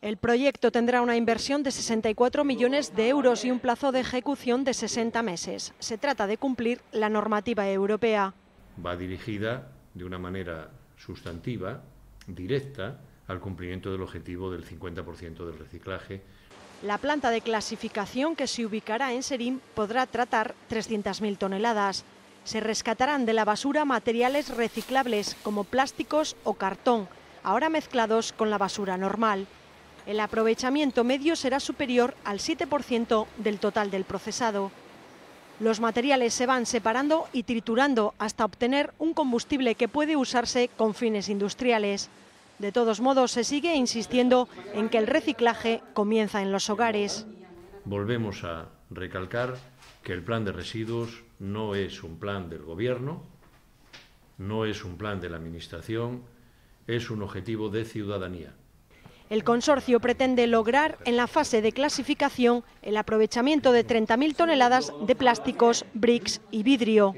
El proyecto tendrá una inversión de 64 millones de euros y un plazo de ejecución de 60 meses. Se trata de cumplir la normativa europea. Va dirigida de una manera sustantiva, directa, al cumplimiento del objetivo del 50% del reciclaje. La planta de clasificación que se ubicará en Serín podrá tratar 300.000 toneladas. Se rescatarán de la basura materiales reciclables como plásticos o cartón, ahora mezclados con la basura normal. El aprovechamiento medio será superior al 7% del total del procesado. Los materiales se van separando y triturando hasta obtener un combustible que puede usarse con fines industriales. De todos modos, se sigue insistiendo en que el reciclaje comienza en los hogares. Volvemos a recalcar que el plan de residuos no es un plan del Gobierno, no es un plan de la Administración, es un objetivo de ciudadanía. El consorcio pretende lograr en la fase de clasificación el aprovechamiento de 30.000 toneladas de plásticos, bricks y vidrio.